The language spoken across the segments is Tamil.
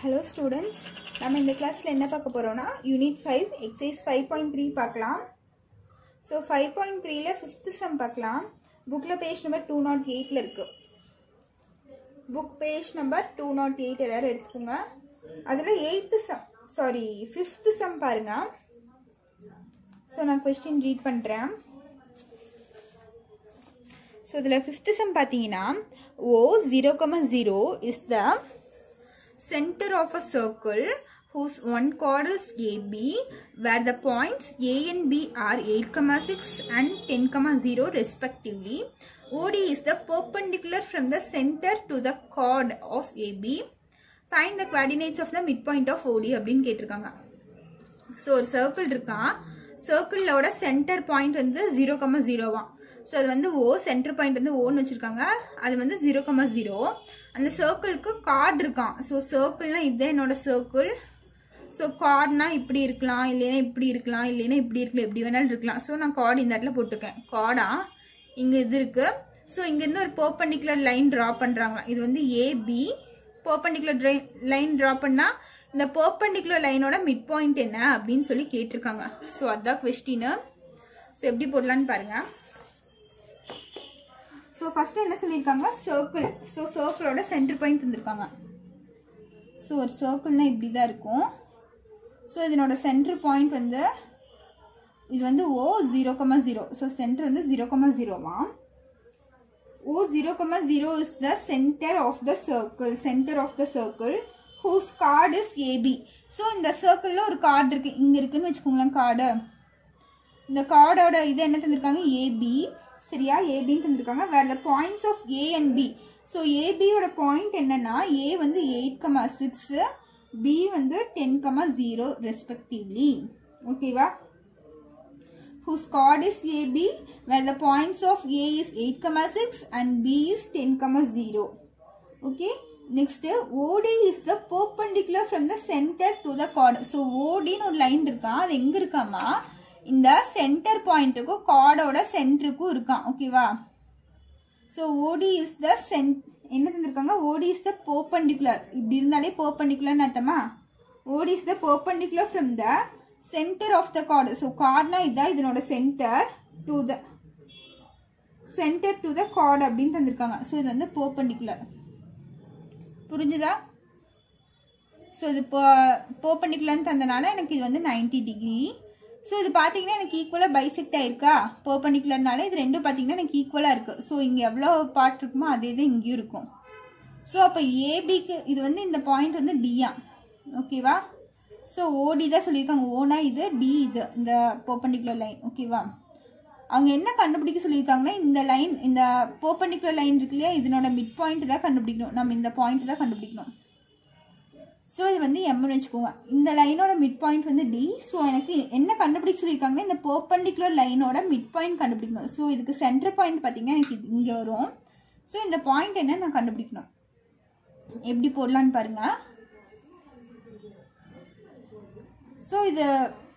ஹலோ ஸ்டூடெண்ட்ஸ் நம்ம இந்த கிளாஸில் என்ன பார்க்க போகிறோம்னா unit five exercise five point three பார்க்கலாம். ஸோ ஃபைவ் பாயிண்ட் த்ரீல ஃபிஃப்த்து சம் பார்க்கலாம். புக்கில் பேஜ் நம்பர் டூ நாட் எயிட்டில் இருக்குது book page number two naught eight எல்லோரும் எடுத்துக்கோங்க. அதில் eighth sum sorry fifth sum பாருங்கள் ஸோ நான் கொஸ்டின் ரீட் பண்ணுறேன் ஸோ இதில் ஃபிஃப்த்து சம் பார்த்தீங்கன்னா O zero comma zero is the center of a circle whose one chord is AB where the points A and B are 8,6 and 10,0 respectively. OD is the perpendicular from the center to the chord of AB. Find the coordinates of the midpoint of OD அப்படின்னு கேட்டிருக்காங்க ஸோ ஒரு சர்க்கிள் இருக்கான் சர்க்கிளோட சென்டர் பாயிண்ட் வந்து ஜீரோ கம்மா ஜீரோவாம் ஸோ அது வந்து ஓ சென்டர் பாயிண்ட் வந்து ஓன்னு வச்சுருக்காங்க அது வந்து ஜீரோ கம்மா ஜீரோ அந்த சர்க்கிளுக்கு கார்டு இருக்கான் ஸோ சர்க்கிள்னால் இதுதான் என்னோடய சர்க்கிள் ஸோ கார்ட்னா இப்படி இருக்கலாம் இல்லைன்னா இப்படி இருக்கலாம் இல்லைன்னா இப்படி இருக்கலாம் எப்படி வேணாலும் இருக்கலாம். ஸோ நான் கார்டு இந்த இடத்துல போட்டிருக்கேன். கார்டா இங்கே இது இருக்குது ஸோ இங்கேருந்து ஒரு பர்பண்டிகுலர் லைன் ட்ரா பண்ணுறாங்க இது வந்து ஏபி பர்பண்டிகுலர் லைன் ட்ரா பண்ணால் இந்த பர்பண்டிகுலர் லைனோட மிட் பாயிண்ட் என்ன அப்படின்னு சொல்லி கேட்டிருக்காங்க. ஸோ அதான் கொஸ்டின் ஸோ எப்படி போடலான்னு பாருங்கள் ஸோ ஃபஸ்ட்டு என்ன சொல்லியிருக்காங்க சர்க்கிள் ஸோ சர்க்கிளோட சென்டர் பாயிண்ட் தந்திருக்காங்க. ஸோ ஒரு சர்க்கிள்னால் இப்படி தான் இருக்கும். ஸோ இதனோட சென்டர் பாயிண்ட் வந்து இது வந்து O zero comma zero so centre வந்து ஜீரோ கமா ஜீரோவா O zero comma zero is the centre of the circle centre of the circle whose chord is AB so இந்த சர்க்கிளில் ஒரு கார்டு இருக்குது இங்கே இருக்குதுன்னு வச்சுக்கோங்களேன் கார்டு இந்த கார்டோட இது என்ன தந்திருக்காங்க? ஏபி சரியா ஏபின்னு தந்திருக்காங்க வேற the points of A and B so ஏபியோட point என்னன்னா ஏ வந்து எயிட் கமா சிக்ஸ் பி வந்து டென் கமா ஜீரோ ரெஸ்பெக்டிவ்லி ஓகேவா whose chord is AB where the points of A is 8, comma 6 and B is 10, comma 0. Okay. Next, OD is the perpendicular from the center to the chord. So, OD னு ஒரு லைன் இருக்கா அது எங்க இருக்காமா இந்த சென்டர் பாயிண்ட்டுக்கும் கார்டோட சென்டருக்கும் இருக்கான் ஓகேவா ஸோ ஓடி இஸ் த சென் என்ன தந்திருக்காங்க? ஓடி இஸ் த பர்பண்டிகுலர் இப்படி இருந்தாலே போர்பண்டிகுலர்னு அர்த்தமா? OD is the perpendicular from the centre of the chord so கார்ட்னா இதுதான் இதனோட centre to the centre to the chord அப்படின்னு தந்திருக்காங்க. ஸோ இது வந்து பர்பண்டிகுலர் புரிஞ்சுதா? ஸோ இது போர்பண்டிகுலர்னு தந்தனால எனக்கு இது வந்து நைன்டி டிகிரி ஸோ இது பார்த்தீங்கன்னா எனக்கு ஈக்குவலாக பைசெக்ட் ஆயிருக்கா? பர்பண்டிகுலர்னால இது ரெண்டும் பார்த்தீங்கன்னா எனக்கு ஈக்குவலாக இருக்குது ஸோ இங்கே எவ்வளோ பார்ட் இருக்குமோ அதே தான் இங்கேயும் இருக்கும். ஸோ அப்போ ஏபிக்கு இது வந்து இந்த பாயிண்ட் வந்து டியா ஓகேவா ஸோ ஓடி தான் சொல்லியிருக்காங்க. ஓனா இது டி இது இந்த பர்பண்டிகுலர் லைன் ஓகேவா அவங்க என்ன கண்டுபிடிக்க சொல்லியிருக்காங்கன்னா இந்த லைன் இந்த பர்பண்டிகுலர் லைன் இருக்கு இல்லையா இதனோட மிட் பாயிண்ட் தான் கண்டுபிடிக்கணும். நம்ம இந்த பாயிண்ட் தான் கண்டுபிடிக்கணும். ஸோ இது வந்து எம்னு வச்சுக்கோங்க. இந்த லைனோட மிட் பாயிண்ட் வந்து டி ஸோ எனக்கு என்ன கண்டுபிடிக்க சொல்லியிருக்காங்கன்னா இந்த பர்பண்டிகுலர் லைனோட மிட் பாயிண்ட் கண்டுபிடிக்கணும். ஸோ இதுக்கு சென்டர் பாயிண்ட் பார்த்தீங்கன்னா எனக்கு இங்கே வரும். ஸோ இந்த பாயிண்ட் என்ன நான் கண்டுபிடிக்கணும். எப்படி போடலான்னு பாருங்கள் ஸோ இது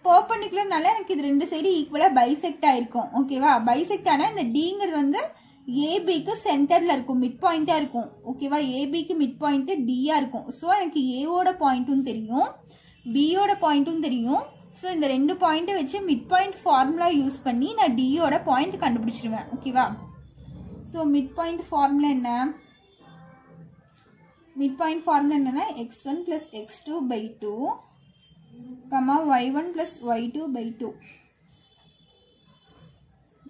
பர்பண்டிகுலர்னால எனக்கு இது ரெண்டு சைடு ஈக்குவலாக பைசெக்ட் இருக்கும். ஓகேவா பைசெக்ட் ஆனால் இந்த டிங்கிறது வந்து ஏபிக்கு சென்டரில் இருக்கும் மிட் பாயிண்ட்டாக இருக்கும் ஓகேவா ஏபிக்கு மிட் பாயிண்ட்டு டியாக இருக்கும். ஸோ எனக்கு ஏவோட பாயிண்ட்டும் தெரியும் பியோட பாயிண்ட்டும் தெரியும். ஸோ இந்த ரெண்டு பாயிண்ட்டை வச்சு மிட் பாயிண்ட் ஃபார்முலா யூஸ் பண்ணி நான் டியோட பாயிண்ட் கண்டுபிடிச்சிருவேன். ஓகேவா ஸோ மிட் பாயிண்ட் ஃபார்முலா என்ன? மிட் பாயிண்ட் ஃபார்முலா என்னன்னா X one plus X two by two comma Y one plus Y two by two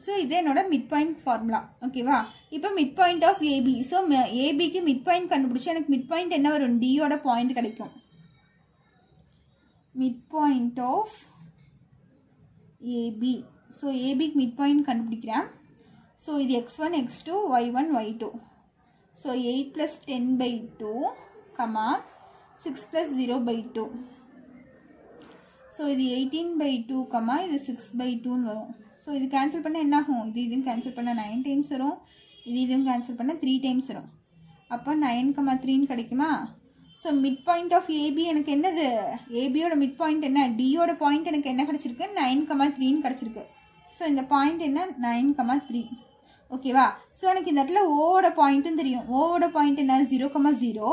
so இது என்னோட மிட் பாயிண்ட் ஃபார்முலா ஓகேவா இப்போ mid point of AB so ஏபிக்கு mid point கண்டுபிடிச்சா எனக்கு மிட் பாயிண்ட் என்ன வரும்? டியோட பாயிண்ட் கிடைக்கும். Mid point of AB so ஏபிக்கு mid point கண்டுபிடிக்கிறேன். ஸோ இது X one X two Y one Y two so eight plus ten by two comma six plus zero by two so இது எயிட்டீன் பை டூ கமா இது சிக்ஸ் பை டூன்னு வரும். ஸோ இது கேன்சல் பண்ணால் என்ன ஆகும் இது இதுவும் கேன்சல் பண்ணால் நைன் டைம்ஸ் வரும். இது இதுவும் கேன்சல் பண்ணால் த்ரீ டைம்ஸ் வரும். அப்போ நைன் கமா த்ரீன்னு கிடைக்குமா? So mid point of AB எனக்கு என்னது? ஏபியோட மிட் பாயிண்ட் என்ன? டியோட பாயிண்ட் எனக்கு என்ன கிடச்சிருக்கு? நைன் கமா த்ரீன்னு கிடச்சிருக்கு. ஸோ இந்த பாயிண்ட் என்ன? நைன் கமா த்ரீ ஓகேவா ஸோ எனக்கு இந்த இடத்துல ஓவோட பாயிண்ட்டும் தெரியும். ஓவோட பாயிண்ட் என்ன? ஜீரோ கமா ஜீரோ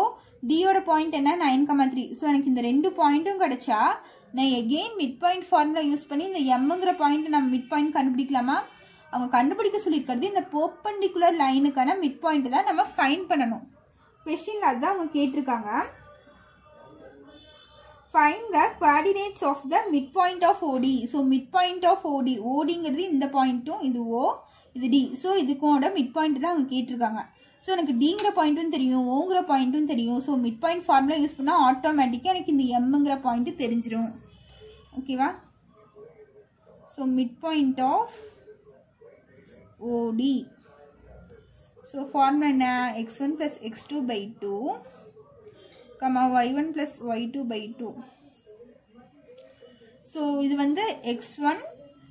டியோட பாயிண்ட் என்ன? நைன் கமா த்ரீ ஸோ எனக்கு இந்த ரெண்டு பாயிண்ட்டும் கிடைச்சா நான் again mid point formula use பண்ணி இந்த எம்ங்கிற பாயிண்ட் நம்ம மிட் பாயிண்ட் கண்டுபிடிக்கலாமா? அவங்க கண்டுபிடிக்க சொல்லியிருக்கிறது இந்த போப்பண்டிகுலர் லைனுக்கான மிட் பாயிண்ட் தான் நம்ம ஃபைன் பண்ணணும். கொஸ்டின் அதுதான் அவங்க கேட்டிருக்காங்க. Find the coordinates of the mid point of OD so mid point of OD ஓடிங்கிறது இந்த பாயிண்ட்டும் இது ஓ இது டி ஸோ இதுக்கோட மிட் பாயிண்ட் தான் அவங்க கேட்டிருக்காங்க. ஸோ எனக்கு டிங்கிற பாயிண்ட்டும் தெரியும் ஓங்கிற பாயிண்ட்டும் தெரியும். So mid point formula use பண்ணால் ஆட்டோமேட்டிக்காக எனக்கு இந்த எம்ங்கிற பாயிண்ட்டு தெரிஞ்சிடும் ஓகேவா so mid point of OD so formula என்ன? X one plus x two by two comma y one plus y two by two so இது வந்து எக்ஸ் ஒன்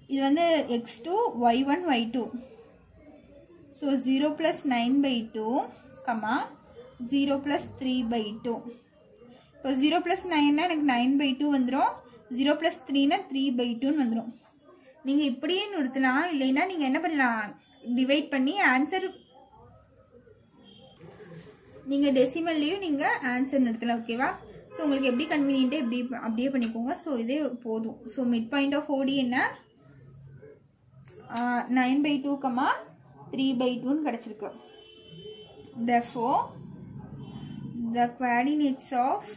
இது வந்து x two y one y two so zero plus nine by two comma zero plus three by two இப்போ ஜீரோ ப்ளஸ் நைன்னா எனக்கு நைன் பை டூ வந்துடும் ஜீரோ ப்ளஸ் த்ரீனா த்ரீ பை டூன்னு வந்துடும் நீங்கள் இப்படியே நிறுத்தலாம் இல்லைன்னா நீங்கள் என்ன பண்ணலாம்? டிவைட் பண்ணி ஆன்சர் நீங்கள் டெசிமல்லையும் நீங்கள் ஆன்சர் நிறுத்தலாம் ஓகேவா ஸோ உங்களுக்கு எப்படி கன்வீனியன்ட்டே எப்படி அப்படியே பண்ணிக்கோங்க. ஸோ இதே போதும். So mid point of OD என்ன? Nine by two comma three by டூன்னு கிடச்சிருக்கு. Therefore the coordinates of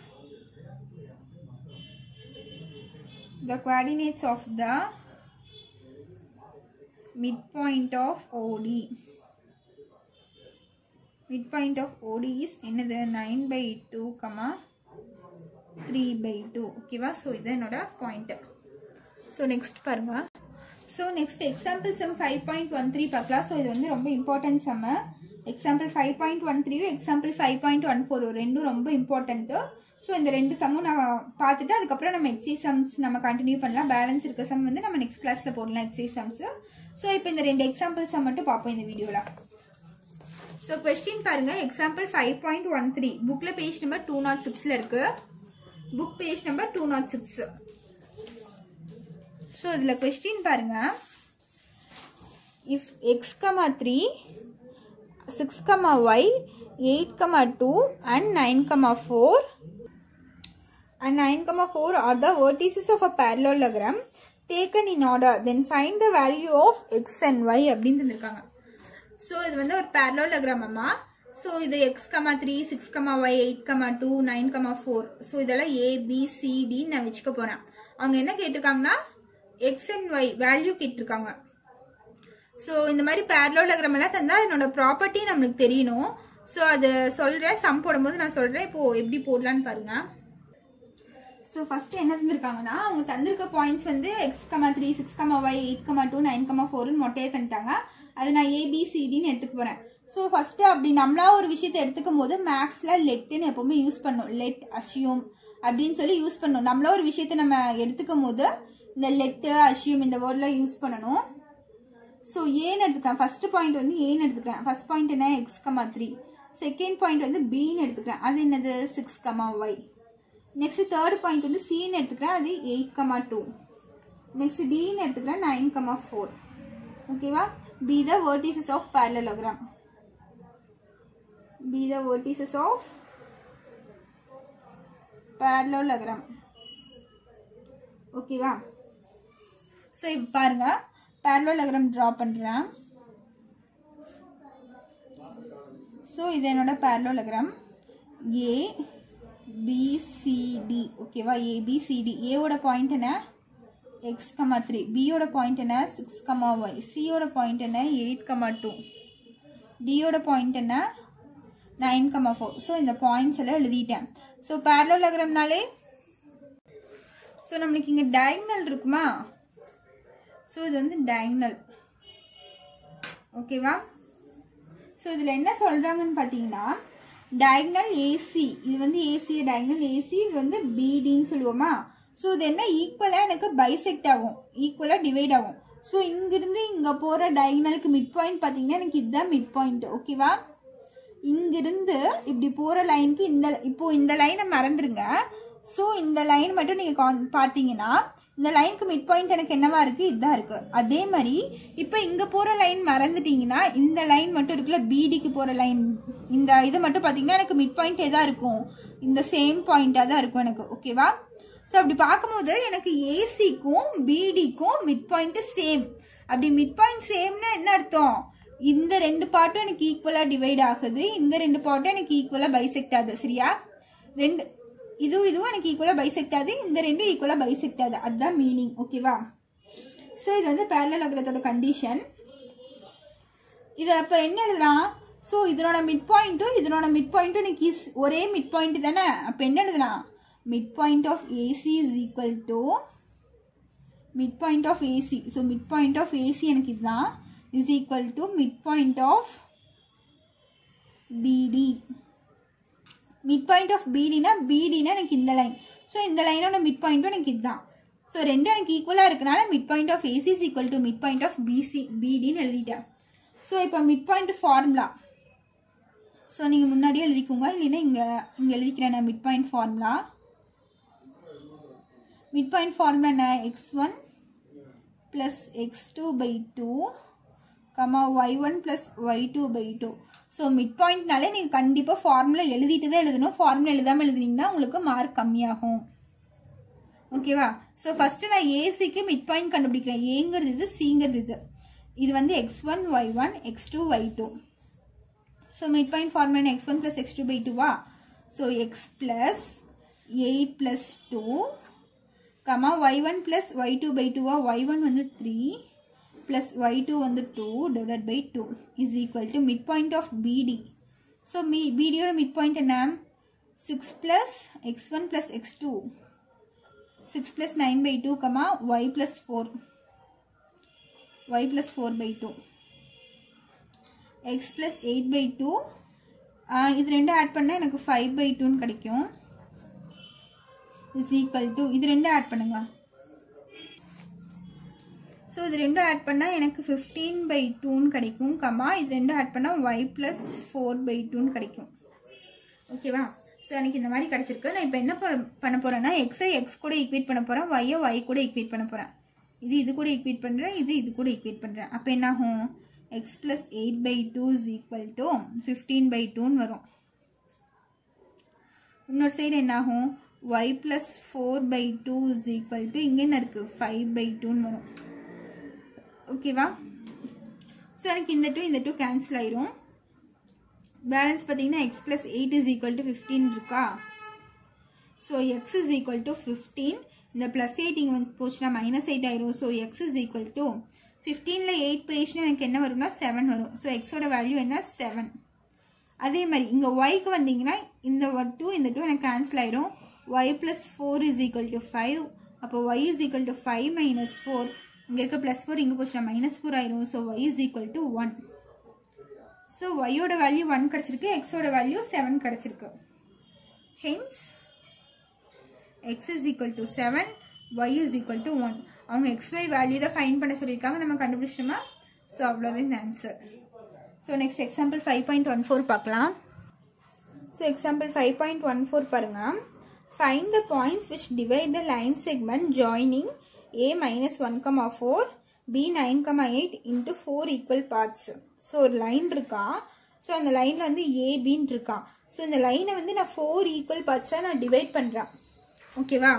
the coordinates of the midpoint of OD midpoint of OD is என்னது? 9 by 2 comma 3 by 2 ஓகேவா ஸோ இது என்னோட பாயிண்ட் ஸோ நெக்ஸ்ட் பாருங்க. So next example sum five point one three பார்க்கலாம். ஸோ இது வந்து ரொம்ப இம்பார்ட்டன்ட் சம்ம எக்ஸாம்பிள் ஃபைவ் பாயிண்ட் ஒன் த்ரீயும் எக்ஸாம்பிள் ஃபைவ் பாயிண்ட் ஸோ இந்த ரெண்டு சம்மும் நான் பார்த்துட்டு அதுக்கப்புறம் நம்ம எக்ஸி சம்ஸ் நம்ம கண்டினியூ பண்ணலாம். பேலன்ஸ் இருக்க சம் வந்து நம்ம நெக்ஸ்ட் கிளாஸில் போடலாம் எக்ஸி சம்ஸ் ஸோ இப்போ இந்த ரெண்டு எக்ஸாம்பிள்ஸ் மட்டும் பார்ப்போம் இந்த வீடியோவில் ஸோ கொஸ்டின் பாருங்க. Example five point one three புக்கில் பேஜ் நம்பர் டூ நாட் சிக்ஸில் இருக்கு. Book page number two nought six so இதில் கொஸ்டின் பாருங்க. If x comma three six comma y eight comma two and nine comma four and 9 comma 4 are the vertices of a parallelogram. Taken in order then find the value of x and y அப்படின்னு தந்திருக்காங்க. ஸோ இது வந்து ஒரு parallelogram அம்மா. ஸோ இது x comma three six comma y eight comma two nine comma four so இதெல்லாம் ஏபிசிடின்னு நான் வச்சுக்க போகிறேன் அவங்க என்ன கேட்டிருக்காங்கன்னா எக்ஸ் அண்ட் ஒய் வேல்யூ கேட்டிருக்காங்க. ஸோ இந்த மாதிரி parallelogram எல்லாம் தந்தால் அதனோட ப்ராப்பர்ட்டி நம்மளுக்கு தெரியணும். ஸோ அது சொல்கிறேன் சம் போடும்போது நான் சொல்கிறேன் இப்போது எப்படி போடலான்னு பாருங்கள் ஸோ ஃபர்ஸ்ட் என்ன தந்திருக்காங்கன்னா அவங்க தந்திருக்க பாயிண்ட்ஸ் வந்து x comma three six comma y eight comma two nine comma ஃபோர்னு மொட்டையே தந்துட்டாங்க. அது நான் ஏபிசிடின்னு எடுத்துக்க போகிறேன் ஸோ ஃபர்ஸ்ட் அப்படி நம்மளா ஒரு விஷயத்தை எடுத்துக்கும் போது மேக்ஸில் லெட்டுன்னு எப்பவுமே யூஸ் பண்ணும். லெட் அஷ்யூம் அப்படின்னு சொல்லி யூஸ் பண்ணும். நம்மளா ஒரு விஷயத்தை நம்ம எடுத்துக்கும் போது இந்த லெட்டு அஷ்யூம் இந்த வேர்ட்லாம் யூஸ் பண்ணணும். ஸோ ஏன்னு எடுத்துக்கிறேன் ஃபர்ஸ்ட் பாயிண்ட் வந்து ஏன்னு எடுத்துக்கிறேன் ஃபர்ஸ்ட் பாயிண்ட் என்ன? X comma three second point வந்து பின்னு எடுத்துக்கிறேன் அது என்னது? Six comma y next third point வந்து சின்னு எடுத்துக்கிறேன். அது எயிட் கமா டூ நெக்ஸ்ட் டின்னு எடுத்துக்கிறேன் நைன் கமா ஃபோர் ஓகேவா be the vertices of parallelogram be the vertices of parallelogram. ஓகேவா ஸோ இப்போ பாருங்க. Parallelogram ட்ரா பண்ணுறேன் ஸோ இது என்னோட parallelogram. ஏ பிசிடி ஓகேவா ஏபிசிடி ஏவோட பாயிண்ட் என்ன? எக்ஸ் கமா த்ரீ பியோட பாயிண்ட் என்ன? சிக்ஸ் கமா ஒய் சியோட பாயிண்ட் என்ன? எயிட் கமா டூ டியோட பாயிண்ட் என்ன? நைன் கமா ஃபோர் ஸோ இந்த பாயிண்ட்ஸ் எல்லாம் எழுதிட்டேன். ஸோ பேரலோகிராம்னாலே ஸோ நம்மளுக்கு இங்கே டயக்னல் இருக்குமா? ஸோ இது வந்து டயக்னல் ஓகேவா ஸோ இதில் என்ன சொல்கிறாங்கன்னு பார்த்தீங்கன்னா டயக்னல் ஏசி இது வந்து ஏசி டயக்னல் ஏசி இது வந்து பிடின்னு சொல்லுவோமா? ஸோ இது என்ன? ஈக்குவலாக எனக்கு பைசெக்ட் ஆகும். ஈக்குவலாக டிவைட் ஆகும். ஸோ இங்கிருந்து இங்கே போகிற டயக்னலுக்கு மிட் பாயிண்ட் பார்த்தீங்கன்னா எனக்கு இதுதான் மிட் பாயிண்ட் ஓகேவா இங்கிருந்து இப்படி போகிற லைனுக்கு இந்த இப்போ இந்த லைனை மறந்துடுங்க ஸோ இந்த லைன் மட்டும் நீங்கள் பார்த்தீங்கன்னா இந்த லைனுக்கு மிட் பாயிண்ட் எனக்கு என்னவா இருக்கு? இதுதான் இருக்கு. அதே மாதிரி இப்போ இங்க போற லைன் மறந்துட்டீங்கன்னா இந்த லைன் மட்டும் இருக்குல்ல பிடிக்கு போற லைன் இந்த இது மட்டும் பாத்தீங்கன்னா எனக்கு மிட் பாயிண்ட் எதா இருக்கும். இந்த சேம் பாயிண்டா தான் இருக்கும் எனக்கு. ஓகேவா ஸோ அப்படி பார்க்கும்போது எனக்கு ஏசிக்கும் பிடிக்கும் மிட் பாயிண்ட் சேம் அப்படி மிட் பாயிண்ட் சேம்னா என்ன அர்த்தம்? இந்த ரெண்டு பார்ட்டும் எனக்கு ஈக்குவலா டிவைட் ஆகுது. இந்த ரெண்டு பார்ட்டும் எனக்கு ஈக்குவலா பைசெக்ட் ஆகுது. சரியா? ரெண்டு இதுவும் இதுவும் எனக்கு ஈக்குவலாக பைசெக்ட் ஆகுது இந்த ரெண்டும் ஈக்குவலாக பைசெக்ட் ஆகுது அதுதான் மீனிங் ஓகேவா ஸோ இது வந்து பேரலோகிரத்தோட கண்டிஷன் இது அப்போ என்ன எழுதலாம்? ஸோ இதனோட மிட் பாயிண்ட்டும் இதனோட மிட் பாயிண்ட்டும் எனக்கு ஒரே மிட் பாயிண்ட் தானே? அப்போ என்ன எழுதலாம்? Mid point of AC is equal to mid point of AC so mid point of AC எனக்கு இதுதான். Is equal to mid point of BD mid point of பிடினா பிடினா எனக்கு இந்த லைன் ஸோ இந்த லைனோட மிட் பாயிண்ட்டும் எனக்கு இதுதான் ஸோ ரெண்டும் எனக்கு ஈக்குவலாக இருக்கனால mid point of AC is equal to mid point of BC பிடின்னு எழுதிட்டேன். ஸோ இப்போ மிட் பாயிண்ட் ஃபார்முலா ஸோ நீங்கள் முன்னாடியே எழுதிக்கோங்க. இல்லைன்னா இங்கே இங்கே எழுதிக்கிறேன் நான் mid point formula mid point formula என்ன? X one plus x two by two comma y one plus y two by two so mid பாயிண்ட்னாலே நீங்கள் கண்டிப்பாக ஃபார்முலா எழுதிட்டு தான் எழுதணும். ஃபார்முலா எழுதாமல் எழுதுனீங்கன்னா உங்களுக்கு மார்க் கம்மியாகும். ஓகேவா ஸோ ஃபஸ்ட்டு நான் ஏசிக்கு மிட் பாயிண்ட் கண்டுபிடிக்கிறேன். ஏங்கிறது இது சிங்கிறது இது. இது வந்து x one y one x two y two so mid point formula x one plus x two by டூவா so x plus eight plus two comma y one plus y two by டூவா ஒய் ஒன் வந்து த்ரீ ப்ளஸ் ஒய் டூ வந்து two divided by two is equal to mid point of BD so me பிடியோட மிட் பாயிண்ட் என்ன? Six plus x one plus x two six plus nine by two comma y plus four y plus four by two x plus eight by two இது ரெண்டும் ஆட் பண்ணா எனக்கு ஃபைவ் பை டூன்னு கிடைக்கும். இஸ் equal to, இது ரெண்டும் ஆட் பண்ணுங்க. இது ரெண்டும் ஆட் பண்ணால் எனக்கு ஃபிஃப்டீன் பை டூன்னு கிடைக்கும். கமா இது ரெண்டும் ஆட் பண்ணால் ஒய் ப்ளஸ் ஃபோர் பை டூன்னு கிடைக்கும். ஓகேவா ஸோ எனக்கு இந்த மாதிரி கிடச்சிருக்கு. நான் இப்போ என்ன பண்ண போகிறேன்னா எக்ஸை எக்ஸ் கூட ஈக்குவேட் பண்ண போகிறேன் ஒய்யை ஒய் கூட ஈக்குவேட் பண்ண போகிறேன் இது இது கூட ஈக்குவேட் பண்ணுறேன் இது இது கூட ஈக்குவேட் பண்ணுறேன் அப்போ என்ன ஆகும் x plus eight by two is equal to fifteen by டூன்னு வரும். இன்னொரு சைடு என்ன ஆகும் y plus four by two is equal to இங்கே என்ன இருக்குது ஃபைவ் பை டூன்னு வரும். ஓகேவா? ஸோ எனக்கு இந்த டூ இந்த டூ கேன்சல் ஆயிரும். பேலன்ஸ் பார்த்தீங்கன்னா x plus eight is equal to fifteen இருக்கா? So x is equal to fifteen இந்த ப்ளஸ் எயிட் இங்கே வந்து போச்சுன்னா மைனஸ் எயிட் ஆயிரும். So x is equal to ஃபிஃப்டீனில் eight போயிடுச்சுன்னா எனக்கு என்ன வரும்னா செவன் வரும். ஸோ எக்ஸோட வேல்யூ என்ன? செவன் அதே மாதிரி இங்கே ஒய்க்கு வந்தீங்கன்னா இந்த டூ இந்த டூ எனக்கு கேன்சல் ஆயிரும். Y plus four is equal to five அப்போ y is equal to five minus four இங்கே இருக்க ப்ளஸ் ஃபோர் இங்கே போச்சுன்னா மைனஸ் ஃபோர் ஆயிரும். So y is equal to one so ஒய்யோட வேல்யூ ஒன் கிடச்சிருக்கு எக்ஸோட வேல்யூ செவன் கிடச்சிருக்கு. Hence x is equal to seven y is equal to one அவங்க எக்ஸ் ஒய் வேல்யூ தான் ஃபைன் பண்ண சொல்லியிருக்காங்க. நம்ம கண்டுபிடிச்சோமா ஸோ அவ்வளோவே இந்த answer so next example five point one four பார்க்கலாம். So example five point one four பாருங்க. Find the points which divide the line segment joining A minus one comma four B nine comma eight into four equal parts so ஒரு லைன் இருக்கா? ஸோ அந்த லைனில் வந்து ஏபின்னு இருக்கா? ஸோ இந்த லைனை வந்து நான் ஃபோர் ஈக்குவல் பார்ட்ஸாக நான் டிவைட் பண்ணுறேன் ஓகேவா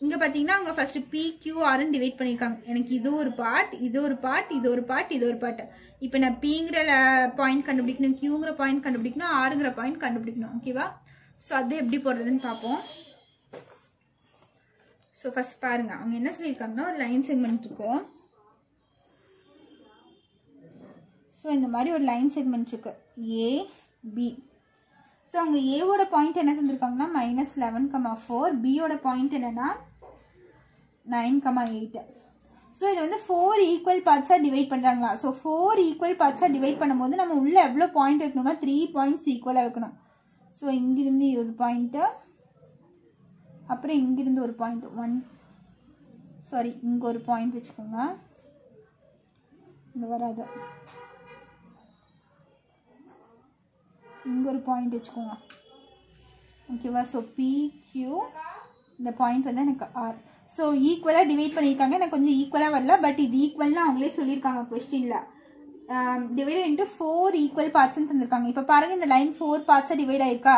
இங்கே பார்த்தீங்கன்னா அவங்க ஃபஸ்ட்டு பி கியூஆர்னு டிவைட் பண்ணியிருக்காங்க எனக்கு இது ஒரு பார்ட் இது ஒரு பார்ட் இது ஒரு பார்ட் இது ஒரு பார்ட் இப்போ நான் பிங்கிற பாயிண்ட் கண்டுபிடிக்கணும் கியூங்கிற பாயிண்ட் கண்டுபிடிக்கணும் ஆறுங்கிற பாயிண்ட் கண்டுபிடிக்கணும். ஓகேவா ஸோ அது எப்படி போடுறதுன்னு பார்ப்போம் ஸோ ஃபஸ்ட் பாருங்க. அவங்க என்ன சொல்லியிருக்காங்கன்னா ஒரு லைன் செக்மெண்ட் இருக்கும் ஸோ இந்த மாதிரி ஒரு லைன் செக்மெண்ட் இருக்கு ஏ பி ஸோ அவங்க ஏவோட பாயிண்ட் என்ன தந்திருக்காங்கன்னா மைனஸ் லெவன் கமா ஃபோர் பியோட பாயிண்ட் என்னன்னா நைன் கமா எயிட்டு ஸோ இது வந்து ஃபோர் ஈக்குவல் பார்ட்ஸாக டிவைட் பண்ணுறாங்களா ஸோ ஃபோர் ஈக்குவல் பார்ட்ஸாக டிவைட் பண்ணும்போது நம்ம உள்ளே எவ்வளோ பாயிண்ட் வைக்கணும்னா த்ரீ பாயிண்ட்ஸ் ஈக்குவலாக வைக்கணும். ஸோ இங்கிருந்து ஒரு பாயிண்ட்டு அப்புறம் இங்கிருந்து ஒரு பாயிண்ட் ஒன் சாரி இங்கே ஒரு பாயிண்ட் வச்சுக்கோங்க. இங்கே வராது. இங்கே ஒரு பாயிண்ட் வச்சுக்கோங்க. ஓகேவா ஸோ பி கியூ இந்த பாயிண்ட் வந்து எனக்கு ஆர் ஸோ ஈக்குவலாக டிவைட் பண்ணியிருக்காங்க. எனக்கு கொஞ்சம் ஈக்குவலாக வரல. பட் இது ஈக்குவல்னு அவங்களே சொல்லியிருக்காங்க கொஸ்டினில் டிவைட் இன்ட்டு ஃபோர் ஈக்குவல் பார்ட்ஸ்னு தந்திருக்காங்க. இப்போ பாருங்க இந்த லைன் ஃபோர் பார்ட்ஸாக டிவைட் ஆயிருக்கா?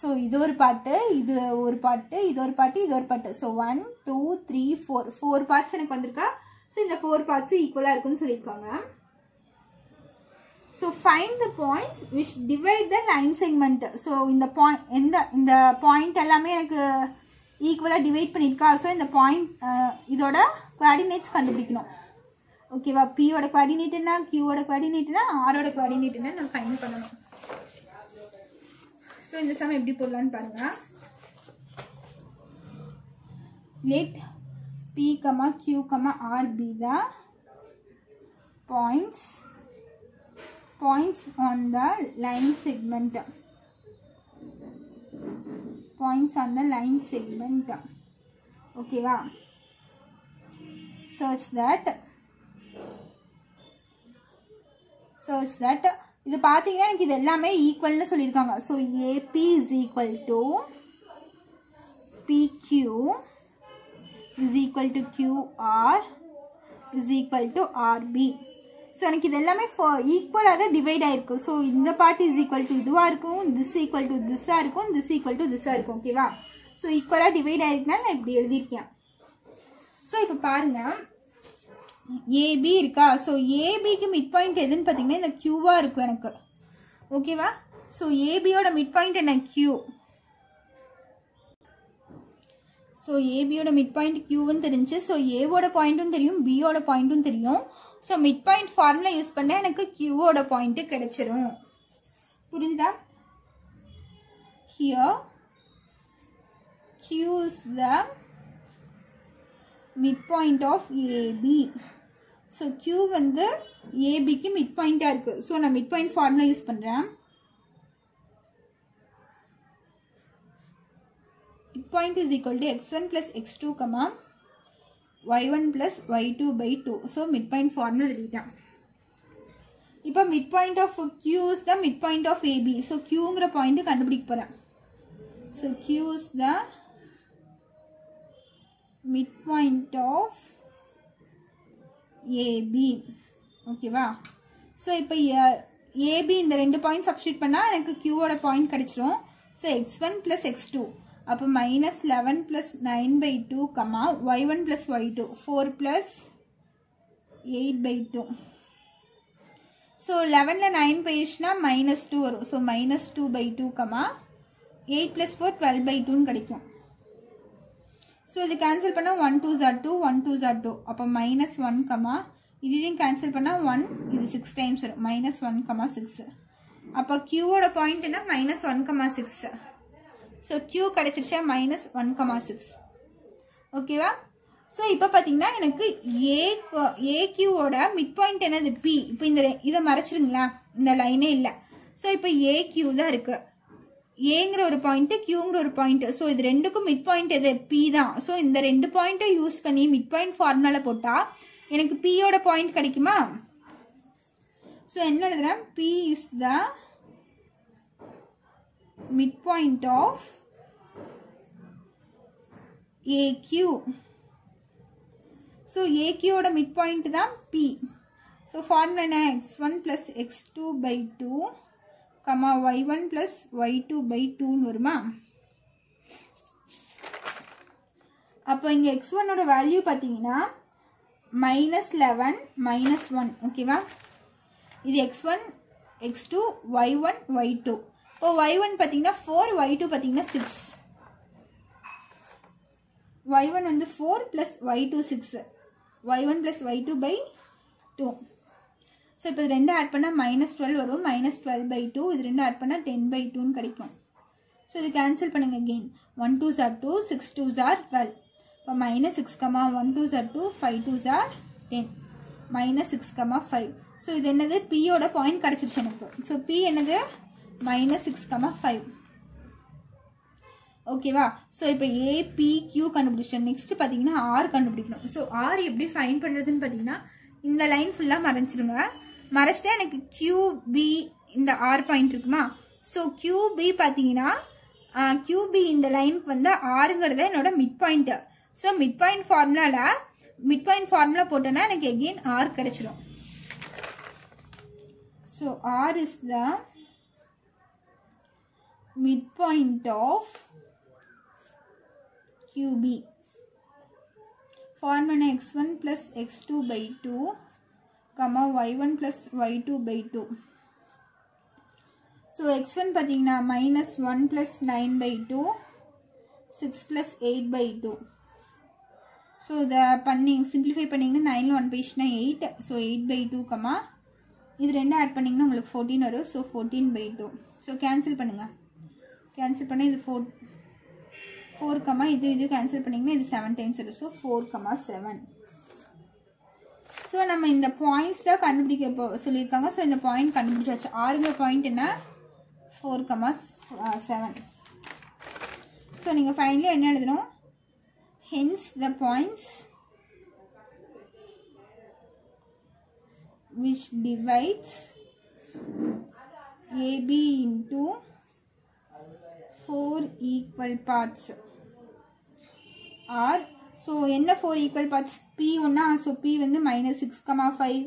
ஸோ இது ஒரு பாட்டு இது ஒரு பாட்டு இது ஒரு பாட்டு இது ஒரு part. So one two three four four parts எனக்கு வந்திருக்கா? ஸோ இந்த ஃபோர் பார்ட்ஸும் ஈக்குவலாக இருக்குன்னு சொல்லியிருக்காங்க. So find the points which divide the line segment so இந்த பாயிண்ட் எந்த இந்த பாயிண்ட் எல்லாமே எனக்கு ஈக்குவலாக டிவைட் பண்ணியிருக்கா? ஸோ இந்த பாயிண்ட் இதோட குவாடினேட்ஸ் கண்டுபிடிக்கணும். ஓகேவா பியோட குவாடினேட் என்ன? கியூவோட குவாடினேட் என்ன? ஆரோட குவாடினேட் என்ன நம்ம ஃபைன் பண்ணணும். ஸோ இந்த சம் எப்படி போடலான்னு பாருங்க let P comma Q comma R be the points points on the line segment points on the line segment ஓகேவா search that search that இது பார்த்தீங்கன்னா எனக்கு இது எல்லாமே ஈக்குவல்னு சொல்லியிருக்காங்க. So AB is equal to PQ is equal to QR is equal to RP so எனக்கு இது எல்லாமே ஈக்குவலாக தான் டிவைட் ஆயிருக்கு. ஸோ இந்த பார்ட் இஸ் ஈக்குவல் டு இதுவாக இருக்கும் திஸ் ஈக்குவல் டு திஸ்ஸாக இருக்கும் திஸ் ஈக்குவல் டு திஸ்ஸாக இருக்கும். ஓகேவா ஸோ ஈக்குவலாக டிவைட் ஆயிருக்குன்னா நான் இப்படி எழுதியிருக்கேன். ஸோ இப்போ பாருங்கள் ஏபி இருக்கா? ஸோ ஏபிக்கு மிட் பாயிண்ட் எதுன்னு பார்த்தீங்கன்னா இந்த கியூவாக இருக்கும் எனக்கு. ஓகேவா ஸோ ஏபியோட மிட் பாயிண்ட் என்ன? கியூ ஸோ ஏபியோட மிட் பாயிண்ட் கியூவும் தெரிஞ்சு ஸோ ஏவோட பாயிண்ட்டும் தெரியும் பியோட பாயிண்ட்டும் தெரியும். So mid point formula use பண்ண எனக்கு கியூவோட பாயிண்ட்டு கிடைச்சிரும். புரிஞ்சுதா? ஹியர் கியூஸ் தான் the mid point of AB so Q வந்து ஏபிக்கு மிட் பாயிண்ட்டாக இருக்குது ஸோ நான் மிட் பாயிண்ட் ஃபார்முலா யூஸ் பண்ணுறேன் mid point is equal to x one plus x two comma y one plus y two by two so mid point formula எழுதிட்டேன். இப்போ mid point of Q is the mid point of AB so கியூங்கிற point கண்டுபிடிக்க போகிறேன் so Q is the midpoint of ab ஓகேவா ஸோ இப்போ ஏபி இந்த ரெண்டு பாயிண்ட் சப்ஸ்டியூட் பண்ணால் எனக்கு கியூவோட பாயிண்ட் கிடைச்சிரும். So x one plus x two அப்போ minus eleven plus nine by two comma y one plus y two four plus eight by two so லெவனில் நைன் போயிடுச்சுன்னா மைனஸ் டூ வரும். So minus two by two comma eight plus four twelve by டூன்னு கிடைக்கும். ஸோ இது கேன்சல் பண்ணால் one two jar two one two jar two அப்போ மைனஸ் ஒன் கமா இதையும் கேன்சல் பண்ணால் ஒன் இது சிக்ஸ் டைம்ஸ் வரும். மைனஸ் ஒன் கமா சிக்ஸ் அப்போ கியூவோட பாயிண்ட் என்ன? Minus one comma six so Q கிடைச்சிருச்சா? Minus one comma six ஓகேவா ஸோ இப்போ பார்த்தீங்கன்னா எனக்கு ஏ ஏ கியூவோட மிட் பாயிண்ட் என்னது? பி இப்போ இந்த இதை மறைச்சிருங்களா இந்த லைனே இல்லை. ஸோ இப்போ ஏ கியூ தான் இருக்குது ஏங்கிற ஒரு பாயிண்ட் கியூங்கிற ஒரு பாயிண்ட் ஸோ இது ரெண்டுக்கும் மிட் பாயிண்ட் எது? பி தான். ஸோ இந்த ரெண்டு பாயிண்ட்டை யூஸ் பண்ணி மிட் பாயிண்ட் ஃபார்முலால போட்டால் எனக்கு பியோட பாயிண்ட் கிடைக்குமா? ஸோ என்ன எழுதுறேன்? P is the mid point of AQ so AQ mid point தான் பி ஸோ ஃபார்முலா என்ன? X1 plus x2 by 2 comma y1 plus y2 by 2 வருமா? அப்போ இங்கே x1 ஒன்னோட வேல்யூ பார்த்தீங்கன்னா மைனஸ் லெவன் மைனஸ் ஒன் ஓகேவா இது x one x two y one y two இப்போ ஒய் ஒன் பார்த்தீங்கன்னா ஃபோர் ஒய் டூ பார்த்தீங்கன்னா சிக்ஸ் ஒய் ஒன் வந்து four plus y two six y one plus y two by two so இப்போ இது ரெண்டு ஆட் பண்ணால் மைனஸ் டுவெல் வரும். மைனஸ் டுவெல் பை டூ இது ரெண்டு ஆட் பண்ணால் டென் பை டூன்னு கிடைக்கும். ஸோ இது கேன்சல் பண்ணுங்க again one two sir two six two sir twelve இப்போ minus six comma one two sir two five two sir ten minus six comma five so இது என்னது? பியோட பாயிண்ட் கிடச்சிருச்சு எனக்கு. ஸோ பி என்னது? மைனஸ் சிக்ஸ் கமா ஃபைவ் ஓகேவா ஸோ இப்போ ஏ பி கியூ கண்டுபிடிச்சிட்டேன் நெக்ஸ்ட் பார்த்தீங்கன்னா ஆர் கண்டுபிடிக்கணும். ஸோ ஆர் எப்படி ஃபைன் பண்ணுறதுன்னு பார்த்தீங்கன்னா இந்த லைன் ஃபுல்லாக மறைஞ்சிடுங்க மறைச்சிட்டா எனக்கு கியூபி இந்த ஆர் பாயிண்ட் இருக்குமா? ஸோ கியூபி பார்த்தீங்கன்னா கியூபி இந்த லைனுக்கு வந்து ஆறுங்கிறது என்னோட mid point so mid point ஃபார்முலாவில் மிட் பாயிண்ட் ஃபார்முலா போட்டோன்னா எனக்கு எகெயின் ஆர் கிடச்சிரும். So R is the QB of QB. Formula x1 plus x2 by 2, comma y one plus y two by two so x one பார்த்தீங்கன்னா minus one plus nine by two six plus eight by two so இதை பண்ணி சிம்பிளிஃபை பண்ணிங்கன்னா நைனில் one பேஜ்னா eight so eight by two comma இது ரெண்டும் ஆட் பண்ணிங்கன்னா உங்களுக்கு ஃபோர்டீன் வரும். So fourteen by two so cancel பண்ணுங்கள் கேன்சல் பண்ணி இது ஃபோர் ஃபோர் கமா இது இது கேன்சல் பண்ணிங்கன்னா இது செவன் டைம்ஸ் வரும். So four comma seven so நம்ம இந்த பாயிண்ட்ஸ் தான் கண்டுபிடிக்க இப்போ சொல்லியிருக்காங்க. ஸோ இந்த பாயிண்ட் கண்டுபிடிச்சாச்சு. ஆறுங்கிற பாயிண்ட் என்ன? ஃபோர் கமா செவன் ஸோ நீங்கள் ஃபைனலி என்ன எழுதணும்? Hence the points which divides AB into four equal parts are so என்ன ஃபோர் ஈக்குவல் பார்ட்ஸ் பி ஒன்னா ஸோ பி வந்து minus six comma five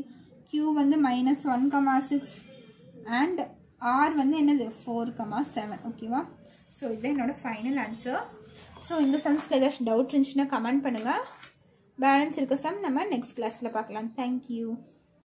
Q வந்து minus one comma six and R வந்து என்னது? ஃபோர் கமா செவன் ஓகேவா ஸோ இதுதான் என்னோட ஃபைனல் ஆன்சர் ஸோ இந்த சம்ஸ்க்கு ஏதாச்சும் டவுட் இருந்துச்சுன்னா கமெண்ட் பண்ணுங்கள் பேலன்ஸ் இருக்க சம் நம்ம நெக்ஸ்ட் கிளாஸில் பார்க்கலாம். தேங்க்யூ